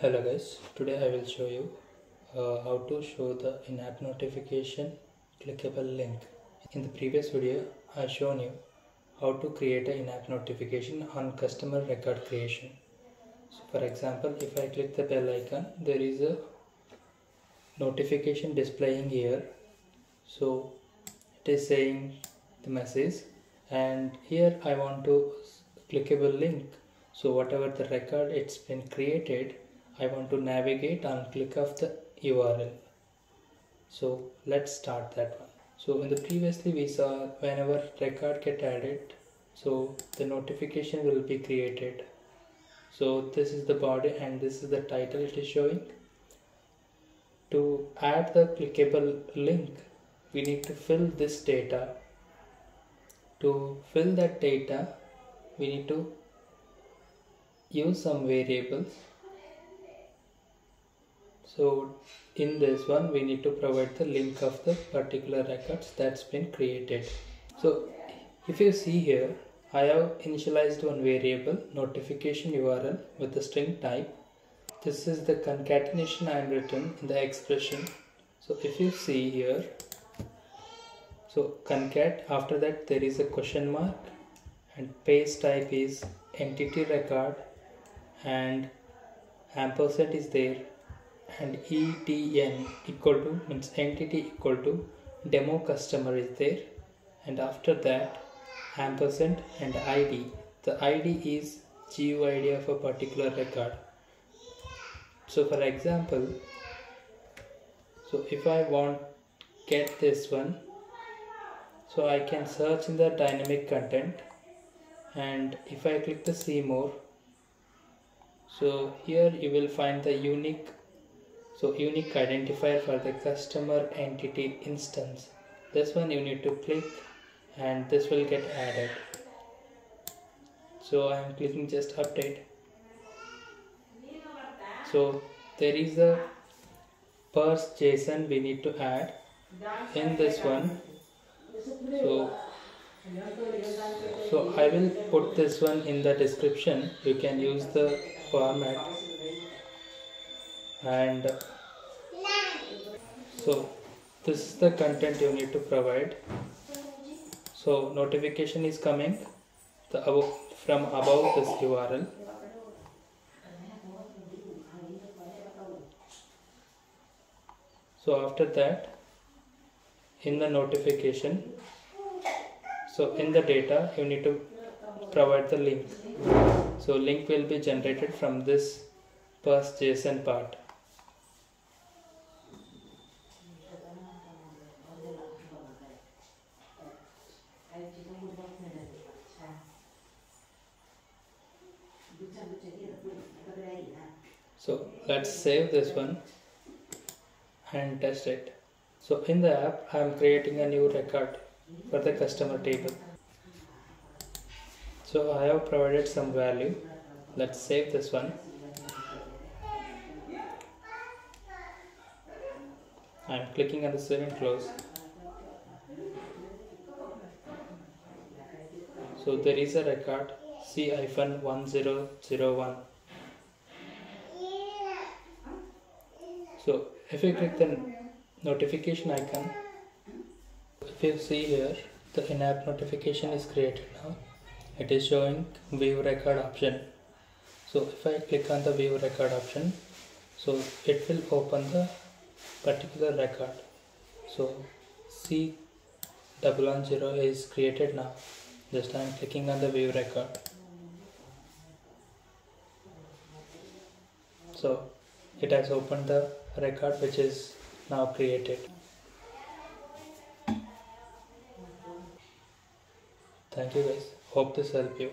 Hello guys, today I will show you uh, how to show the in-app notification clickable link. In the previous video, I shown you how to create an in-app notification on customer record creation. So for example, if I click the bell icon, there is a notification displaying here. So it is saying the message and here I want to clickable link. So whatever the record it's been created, I want to navigate and click of the URL. So let's start that one. So in the previously we saw whenever record get added, so the notification will be created. So this is the body and this is the title it is showing. To add the clickable link, we need to fill this data. To fill that data, we need to use some variables so in this one we need to provide the link of the particular records that's been created. So if you see here I have initialized one variable notification URL with the string type. This is the concatenation I am written in the expression. So if you see here so concat after that there is a question mark and page type is entity record and ampersand is there and etn equal to means entity equal to demo customer is there. And after that ampersand and id the id is GUID of a particular record. So for example so if I want get this one so I can search in the dynamic content. And if I click the see more so here you will find the unique so unique identifier for the customer entity instance. This one you need to click and this will get added. So I am clicking just update. So there is a parse json we need to add in this one. So so I will put this one in the description. You can use the format. And so this is the content you need to provide. So notification is coming. The above, from above this url so after that in the notification so in the data you need to provide the link. So link will be generated from this parse json part so let's save this one and test it. So in the app I am creating a new record for the customer table. So I have provided some value. Let's save this one. I'm clicking on the save and close. So there is a record. C-1001 so if you click the notification icon if you see here the in-app notification is created now. It is showing view record option. So if I click on the view record option so it will open the particular record. So C zero is created now. Just I am clicking on the view record. So it has opened the record which is now created. Thank you guys. Hope this help you